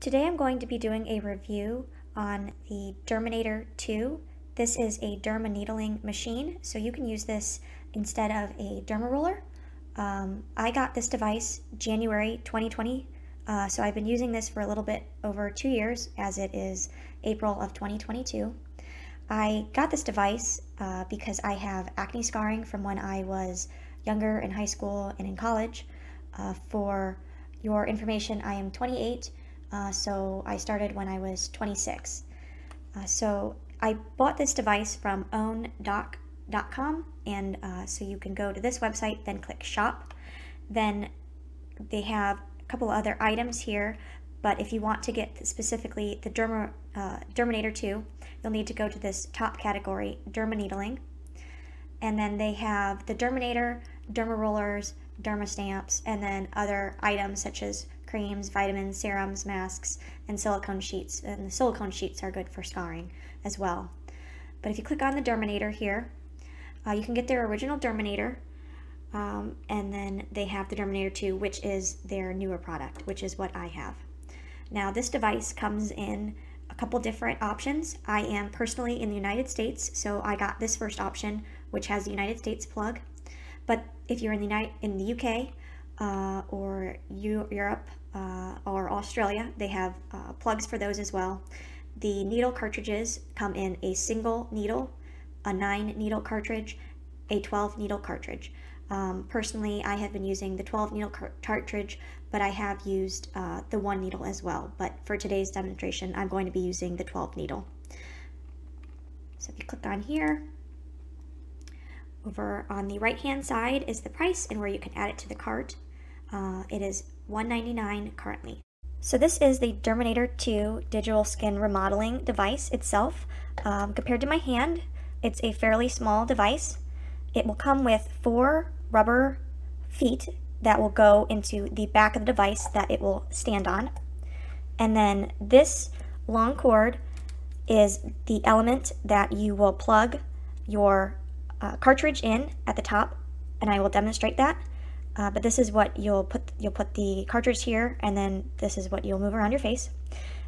Today I'm going to be doing a review on the Derminator 2. This is a derma needling machine, so you can use this instead of a derma roller. Um, I got this device January 2020, uh, so I've been using this for a little bit over two years as it is April of 2022. I got this device uh, because I have acne scarring from when I was younger in high school and in college. Uh, for your information, I am 28, uh, so I started when I was 26. Uh, so I bought this device from owndoc.com, and uh, so you can go to this website, then click shop. Then they have a couple other items here, but if you want to get specifically the Derma, uh, Derminator 2, you'll need to go to this top category, Derma Needling. And then they have the Derminator, Derma Rollers, Derma Stamps, and then other items such as creams, vitamins, serums, masks, and silicone sheets. And the silicone sheets are good for scarring as well. But if you click on the Derminator here, uh, you can get their original Derminator, um, and then they have the Derminator 2, which is their newer product, which is what I have. Now, this device comes in a couple different options. I am personally in the United States, so I got this first option, which has the United States plug. But if you're in the in the UK uh, or Europe uh, or Australia, they have uh, plugs for those as well. The needle cartridges come in a single needle, a 9 needle cartridge, a 12 needle cartridge. Um, personally, I have been using the 12 needle cartridge, but I have used uh, the 1 needle as well. But for today's demonstration, I'm going to be using the 12 needle. So if you click on here, over on the right hand side is the price and where you can add it to the cart. Uh, it is 199 currently. So this is the Derminator 2 digital skin remodeling device itself. Um, compared to my hand, it's a fairly small device. It will come with four rubber feet that will go into the back of the device that it will stand on. And then this long cord is the element that you will plug your uh, cartridge in at the top, and I will demonstrate that. Uh, but this is what you'll put, you'll put the cartridge here, and then this is what you'll move around your face.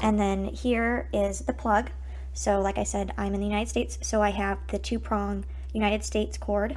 And then here is the plug. So like I said, I'm in the United States, so I have the two-prong United States cord.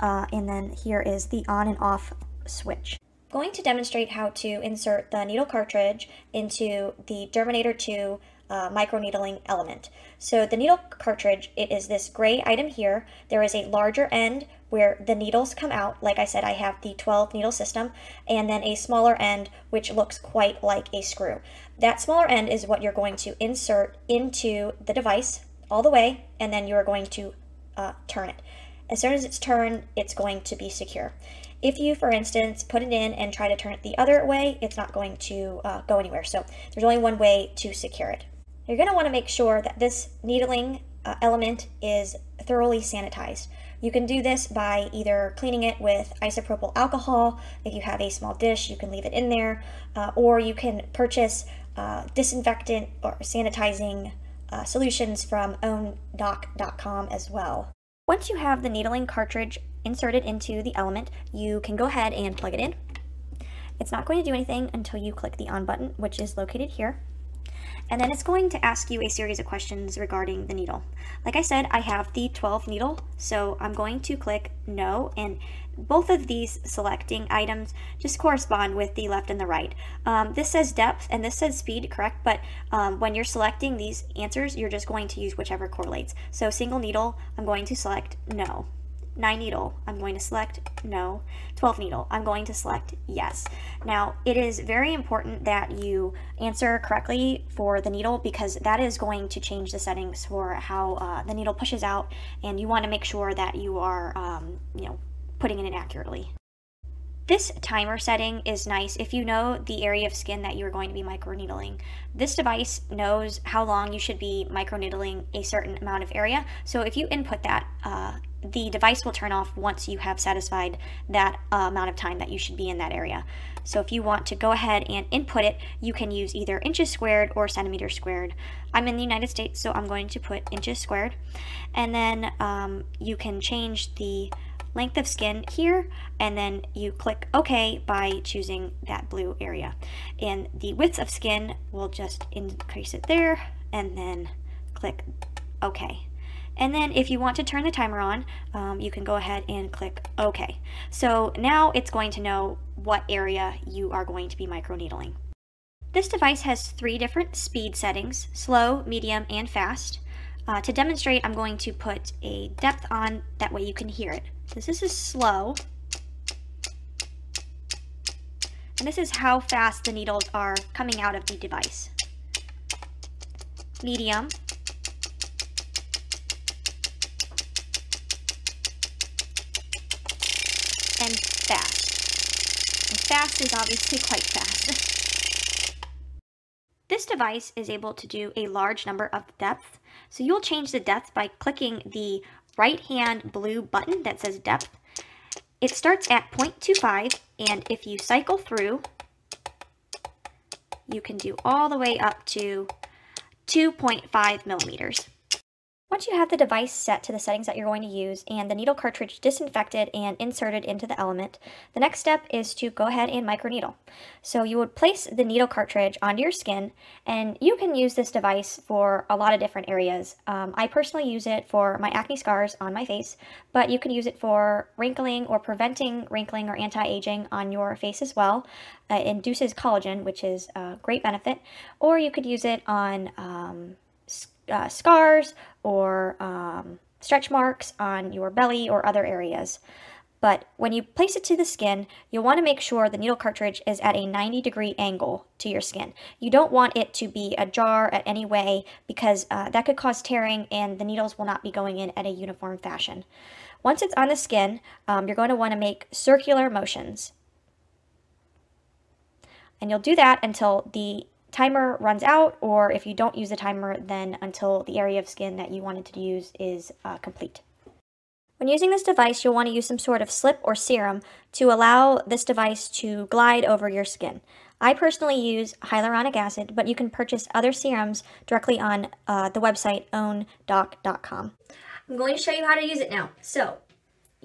Uh, and then here is the on and off switch. going to demonstrate how to insert the needle cartridge into the Derminator 2 uh, microneedling element. So the needle cartridge, it is this gray item here. There is a larger end where the needles come out. Like I said, I have the 12 needle system and then a smaller end which looks quite like a screw. That smaller end is what you're going to insert into the device all the way and then you're going to uh, turn it. As soon as it's turned, it's going to be secure. If you, for instance, put it in and try to turn it the other way, it's not going to uh, go anywhere. So there's only one way to secure it. You're going to want to make sure that this needling uh, element is thoroughly sanitized. You can do this by either cleaning it with isopropyl alcohol. If you have a small dish, you can leave it in there, uh, or you can purchase uh, disinfectant or sanitizing uh, solutions from owndoc.com as well. Once you have the needling cartridge inserted into the element, you can go ahead and plug it in. It's not going to do anything until you click the on button, which is located here. And then it's going to ask you a series of questions regarding the needle. Like I said, I have the 12 needle, so I'm going to click no, and both of these selecting items just correspond with the left and the right. Um, this says depth and this says speed, correct? But um, when you're selecting these answers, you're just going to use whichever correlates. So single needle, I'm going to select no. 9 needle, I'm going to select no. 12 needle, I'm going to select yes. Now, it is very important that you answer correctly for the needle because that is going to change the settings for how uh, the needle pushes out and you want to make sure that you are, um, you know, putting it in accurately. This timer setting is nice if you know the area of skin that you're going to be microneedling. This device knows how long you should be microneedling a certain amount of area. So if you input that, uh, the device will turn off once you have satisfied that uh, amount of time that you should be in that area. So if you want to go ahead and input it, you can use either inches squared or centimeters squared. I'm in the United States, so I'm going to put inches squared. And then um, you can change the length of skin here, and then you click OK by choosing that blue area. And the width of skin, we'll just increase it there, and then click OK. And then if you want to turn the timer on, um, you can go ahead and click OK. So now it's going to know what area you are going to be microneedling. This device has three different speed settings, slow, medium, and fast. Uh, to demonstrate, I'm going to put a depth on, that way you can hear it. This is slow. And this is how fast the needles are coming out of the device. Medium. And fast. And fast is obviously quite fast. This device is able to do a large number of depths, so you'll change the depth by clicking the right hand blue button that says depth. It starts at 0.25, and if you cycle through, you can do all the way up to 2.5 millimeters. Once you have the device set to the settings that you're going to use and the needle cartridge disinfected and inserted into the element, the next step is to go ahead and microneedle. So you would place the needle cartridge onto your skin and you can use this device for a lot of different areas. Um, I personally use it for my acne scars on my face, but you can use it for wrinkling or preventing wrinkling or anti-aging on your face as well. Uh, it induces collagen, which is a great benefit, or you could use it on um, uh, scars or um, stretch marks on your belly or other areas. But when you place it to the skin, you'll want to make sure the needle cartridge is at a 90 degree angle to your skin. You don't want it to be ajar at any way because uh, that could cause tearing and the needles will not be going in at a uniform fashion. Once it's on the skin, um, you're going to want to make circular motions. And you'll do that until the timer runs out, or if you don't use the timer, then until the area of skin that you wanted to use is uh, complete. When using this device, you'll want to use some sort of slip or serum to allow this device to glide over your skin. I personally use hyaluronic acid, but you can purchase other serums directly on uh, the website owndoc.com. I'm going to show you how to use it now. So,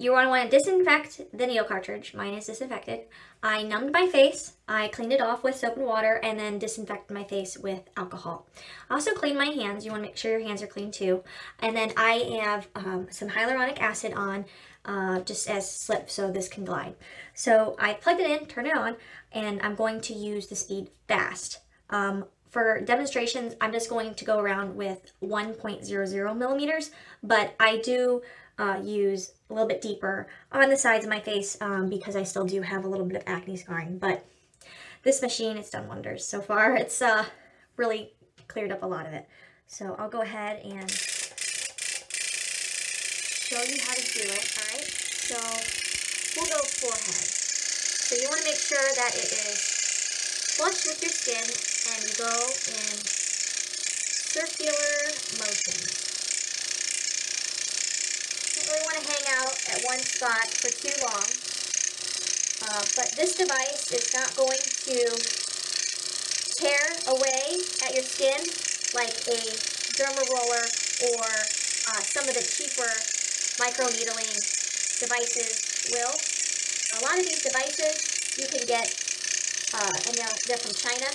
you want to want to disinfect the needle cartridge. Mine is disinfected. I numbed my face. I cleaned it off with soap and water and then disinfected my face with alcohol. I also cleaned my hands. You want to make sure your hands are clean too. And then I have um, some hyaluronic acid on uh, just as slip so this can glide. So I plugged it in, turned it on, and I'm going to use the speed fast. Um, for demonstrations, I'm just going to go around with 1.00 millimeters, but I do uh, use a little bit deeper on the sides of my face um, because I still do have a little bit of acne scarring. But this machine, it's done wonders so far. It's uh, really cleared up a lot of it. So I'll go ahead and show you how to do it, all right? So we'll go forehead. So you want to make sure that it is flush with your skin and you go in circular motions really want to hang out at one spot for too long. Uh, but this device is not going to tear away at your skin like a derma roller or uh, some of the cheaper microneedling devices will. A lot of these devices you can get, uh, and they're, from China.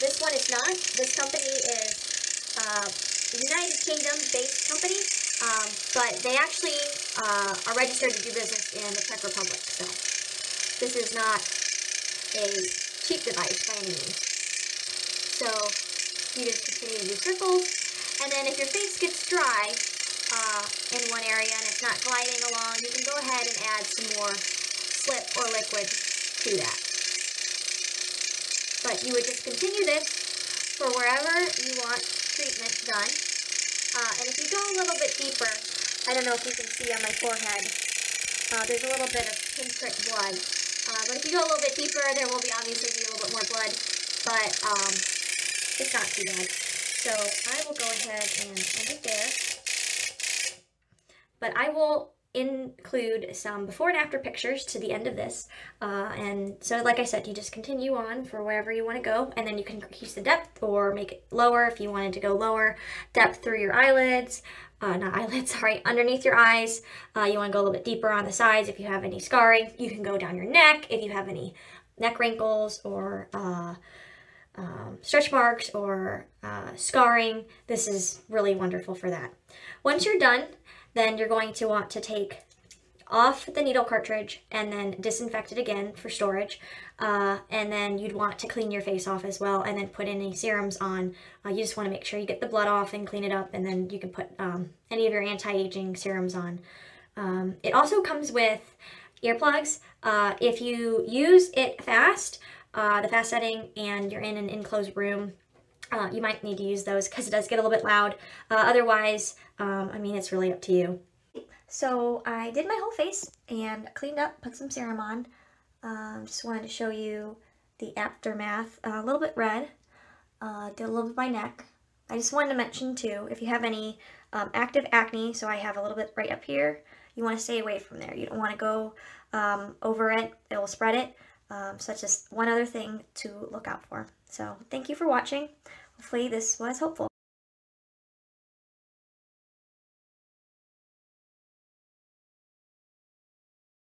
This one is not. This company is uh, a United Kingdom based company um, but they actually uh, are registered to do business in the Czech Republic, so this is not a cheap device by any means. So you just continue to do circles, and then if your face gets dry uh, in one area and it's not gliding along, you can go ahead and add some more slip or liquid to that. But you would just continue this for wherever you want treatment done. Uh, and if you go a little bit deeper, I don't know if you can see on my forehead, uh, there's a little bit of pinprick blood. Uh, but if you go a little bit deeper, there will be obviously be a little bit more blood, but um, it's not too bad. So I will go ahead and end it there. But I will include some before and after pictures to the end of this. Uh, and so, like I said, you just continue on for wherever you want to go, and then you can increase the depth or make it lower if you wanted to go lower depth through your eyelids uh, not eyelids, sorry, underneath your eyes. Uh, you want to go a little bit deeper on the sides if you have any scarring. You can go down your neck if you have any neck wrinkles or uh, um, stretch marks or uh, scarring. This is really wonderful for that. Once you're done, then you're going to want to take off the needle cartridge and then disinfect it again for storage. Uh, and then you'd want to clean your face off as well and then put any serums on. Uh, you just want to make sure you get the blood off and clean it up and then you can put um, any of your anti-aging serums on. Um, it also comes with earplugs. Uh, if you use it fast, uh, the fast setting, and you're in an enclosed room, uh, you might need to use those because it does get a little bit loud. Uh, otherwise, um, I mean, it's really up to you. So I did my whole face and cleaned up, put some serum on. Um, just wanted to show you the aftermath. Uh, a little bit red. Uh, did a little bit my neck. I just wanted to mention too, if you have any um, active acne, so I have a little bit right up here, you want to stay away from there. You don't want to go um, over it. It will spread it. So that's just one other thing to look out for. So thank you for watching. Hopefully this was helpful.